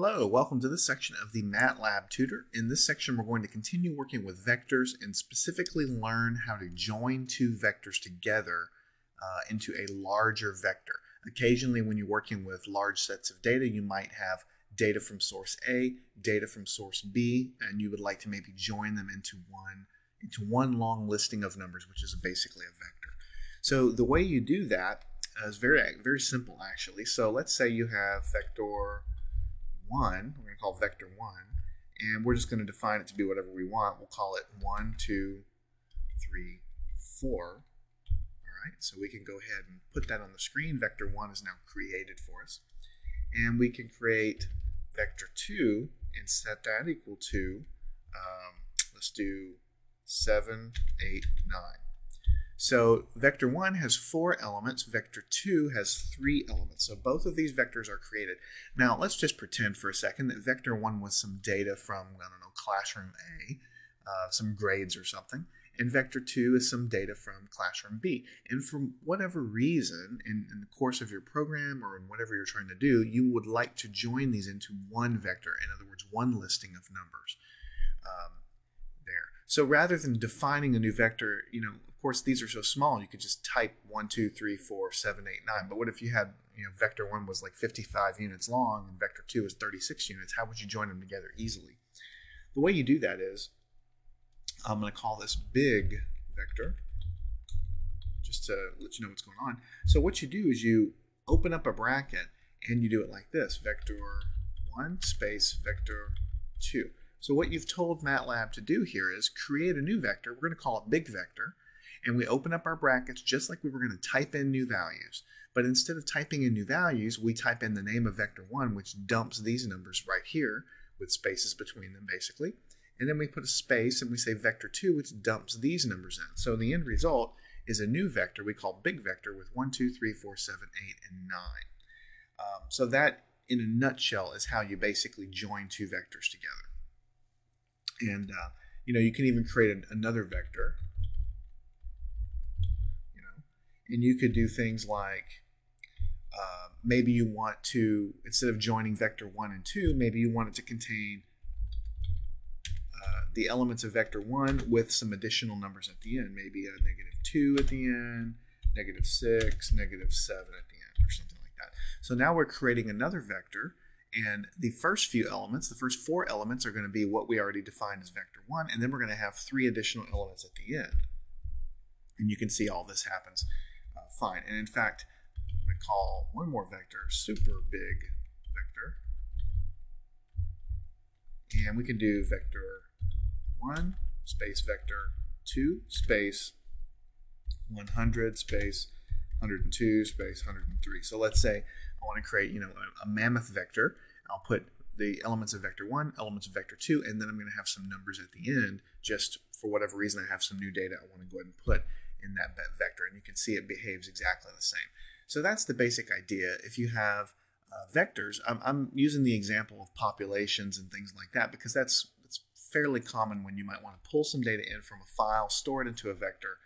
Hello, welcome to this section of the MATLAB tutor. In this section, we're going to continue working with vectors and specifically learn how to join two vectors together uh, into a larger vector. Occasionally, when you're working with large sets of data, you might have data from source A, data from source B, and you would like to maybe join them into one, into one long listing of numbers, which is basically a vector. So the way you do that is very, very simple, actually. So let's say you have vector 1, we're going to call vector 1, and we're just going to define it to be whatever we want. We'll call it 1, 2, 3, 4. All right, so we can go ahead and put that on the screen. Vector 1 is now created for us. And we can create vector 2 and set that equal to, um, let's do 7, 8, 9. So vector 1 has four elements, vector 2 has three elements. So both of these vectors are created. Now let's just pretend for a second that vector 1 was some data from, I don't know, classroom A, uh, some grades or something, and vector 2 is some data from classroom B. And for whatever reason, in, in, the course of your program or in whatever you're trying to do, you would like to join these into one vector, in other words, one listing of numbers. Um, there. So rather than defining a new vector, you know, of course, these are so small, you could just type 1, 2, 3, 4, 7, 8, 9. But what if you had, you know, vector 1 was like 55 units long and vector 2 is 36 units? How would you join them together easily? The way you do that is, I'm going to call this big vector, just to let you know what's going on. So what you do is you open up a bracket and you do it like this, vector 1 space vector 2. So what you've told MATLAB to do here is create a new vector. We're going to call it big vector and we open up our brackets just like we were going to type in new values. But instead of typing in new values, we type in the name of vector 1, which dumps these numbers right here with spaces between them, basically. And then we put a space and we say vector 2, which dumps these numbers in. So the end result is a new vector we call big vector with 1, 2, 3, 4, 7, 8, and 9. Um, so that, in a nutshell, is how you basically join two vectors together. And, uh, you know, you can even create an, another vector and you could do things like uh, maybe you want to instead of joining vector 1 and 2 maybe you want it to contain uh, the elements of vector 1 with some additional numbers at the end. Maybe a negative 2 at the end negative 6 negative 7 at the end or something like that. So now we're creating another vector and the first few elements, the first four elements, are going to be what we already defined as vector 1, and then we're going to have three additional elements at the end. And you can see all this happens fine. And in fact, I'm going to call one more vector super big vector. And we can do vector 1 space vector 2 space 100 space 102 space 103. So let's say I want to create, you know, a, a mammoth vector. I'll put the elements of vector 1, elements of vector 2, and then I'm going to have some numbers at the end just for whatever reason I have some new data I want to go ahead and put in that vector, and you can see it behaves exactly the same. So that's the basic idea. If you have uh, vectors, I'm, I'm, using the example of populations and things like that because that's, that's fairly common when you might want to pull some data in from a file, store it into a vector,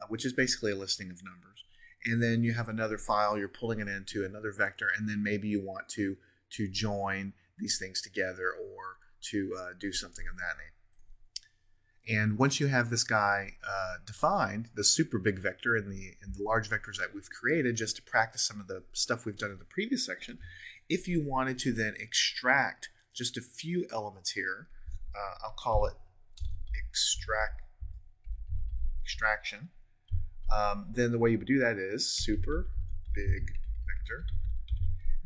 uh, which is basically a listing of numbers. And then you have another file, you're pulling it into another vector, and then maybe you want to, to join these things together or to uh, do something of that nature. And once you have this guy uh, defined, the super big vector and the, and the large vectors that we've created just to practice some of the stuff we've done in the previous section, if you wanted to then extract just a few elements here, uh, I'll call it extract extraction, um, then the way you would do that is super big vector.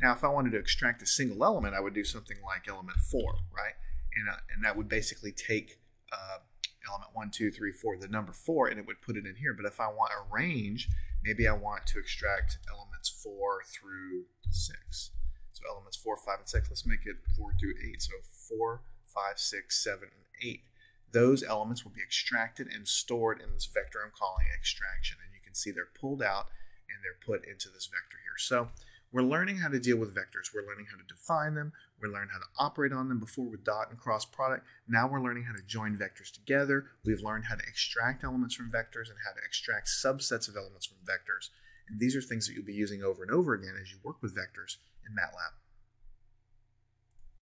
Now, if I wanted to extract a single element, I would do something like element 4, right? And, uh, and that would basically take uh, element one, two, three, four, the number four, and it would put it in here. But if I want a range, maybe I want to extract elements four through six. So elements four, five, and six. Let's make it four through eight. So four, five, six, seven, and eight. Those elements will be extracted and stored in this vector I'm calling extraction. And you can see they're pulled out and they're put into this vector here. So we're learning how to deal with vectors. We're learning how to define them. We're learning how to operate on them before with dot and cross product. Now we're learning how to join vectors together. We've learned how to extract elements from vectors and how to extract subsets of elements from vectors. And these are things that you'll be using over and over again as you work with vectors in MATLAB.